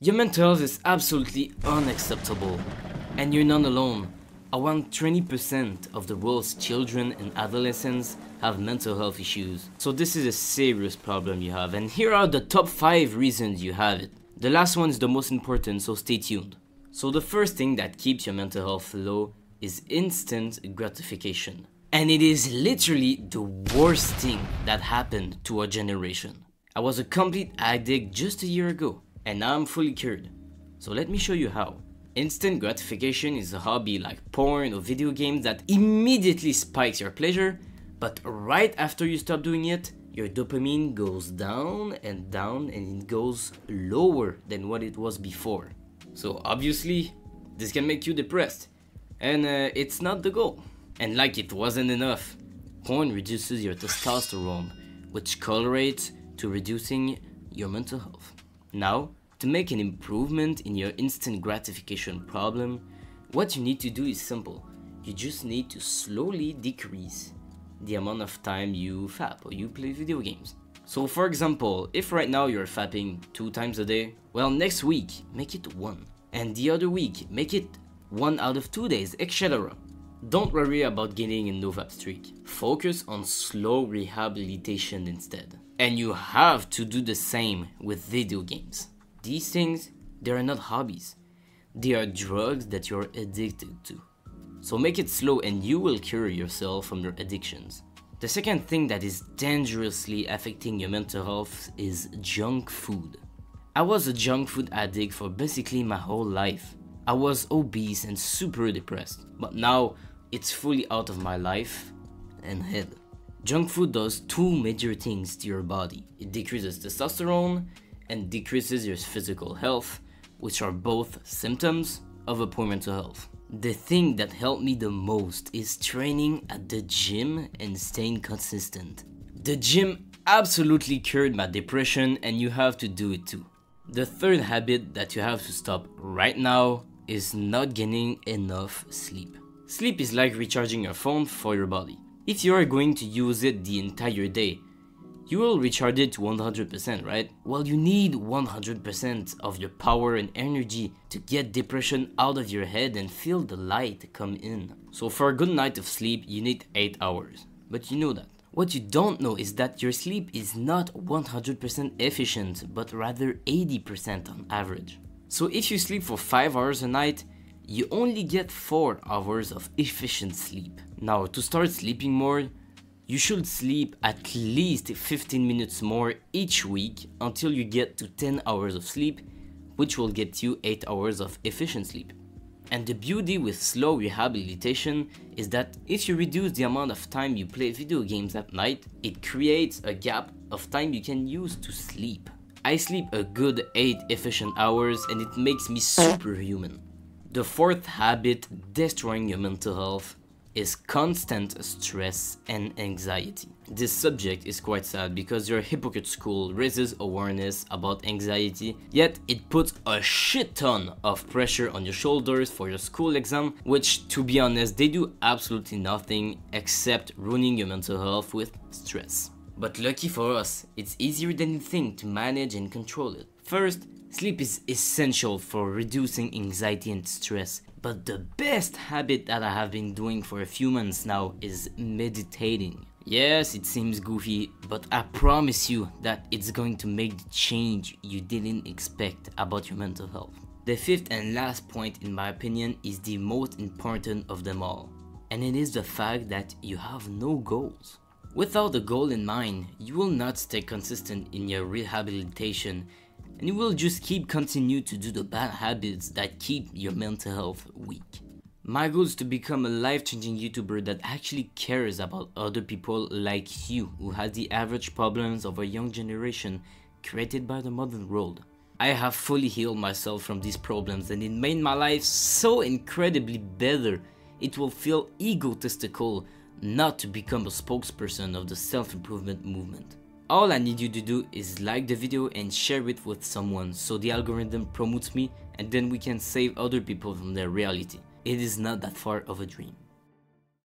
Your mental health is absolutely unacceptable, and you're not alone. Around 20% of the world's children and adolescents have mental health issues. So this is a serious problem you have and here are the top 5 reasons you have it. The last one is the most important so stay tuned. So the first thing that keeps your mental health low is instant gratification. And it is literally the worst thing that happened to our generation. I was a complete addict just a year ago and now I'm fully cured. So let me show you how. Instant gratification is a hobby like porn or video games that immediately spikes your pleasure, but right after you stop doing it, your dopamine goes down and down and it goes lower than what it was before. So obviously, this can make you depressed, and uh, it's not the goal. And like it wasn't enough, porn reduces your testosterone, which correlates to reducing your mental health. Now, to make an improvement in your instant gratification problem, what you need to do is simple. You just need to slowly decrease the amount of time you fap or you play video games. So for example, if right now you're fapping two times a day, well next week make it one. And the other week make it one out of two days, etc. Don't worry about getting a no fap streak. Focus on slow rehabilitation instead. And you have to do the same with video games. These things, they are not hobbies. They are drugs that you're addicted to. So make it slow and you will cure yourself from your addictions. The second thing that is dangerously affecting your mental health is junk food. I was a junk food addict for basically my whole life. I was obese and super depressed, but now it's fully out of my life and head. Junk food does two major things to your body. It decreases testosterone and decreases your physical health, which are both symptoms of a poor mental health. The thing that helped me the most is training at the gym and staying consistent. The gym absolutely cured my depression and you have to do it too. The third habit that you have to stop right now is not getting enough sleep. Sleep is like recharging your phone for your body. If you are going to use it the entire day, you will recharge it to 100%, right? Well, you need 100% of your power and energy to get depression out of your head and feel the light come in. So for a good night of sleep, you need 8 hours. But you know that. What you don't know is that your sleep is not 100% efficient, but rather 80% on average. So if you sleep for 5 hours a night, you only get 4 hours of efficient sleep. Now to start sleeping more, you should sleep at least 15 minutes more each week until you get to 10 hours of sleep, which will get you 8 hours of efficient sleep. And the beauty with slow rehabilitation is that if you reduce the amount of time you play video games at night, it creates a gap of time you can use to sleep. I sleep a good 8 efficient hours and it makes me superhuman. The fourth habit destroying your mental health is constant stress and anxiety. This subject is quite sad because your hypocrite school raises awareness about anxiety, yet it puts a shit ton of pressure on your shoulders for your school exam, which to be honest, they do absolutely nothing except ruining your mental health with stress. But lucky for us, it's easier than you think to manage and control it. First, Sleep is essential for reducing anxiety and stress, but the best habit that I have been doing for a few months now is meditating. Yes, it seems goofy, but I promise you that it's going to make the change you didn't expect about your mental health. The fifth and last point in my opinion is the most important of them all, and it is the fact that you have no goals. Without a goal in mind, you will not stay consistent in your rehabilitation and you will just keep continue to do the bad habits that keep your mental health weak. My goal is to become a life-changing YouTuber that actually cares about other people like you who has the average problems of a young generation created by the modern world. I have fully healed myself from these problems and it made my life so incredibly better. It will feel egotistical not to become a spokesperson of the self-improvement movement. All I need you to do is like the video and share it with someone so the algorithm promotes me and then we can save other people from their reality. It is not that far of a dream.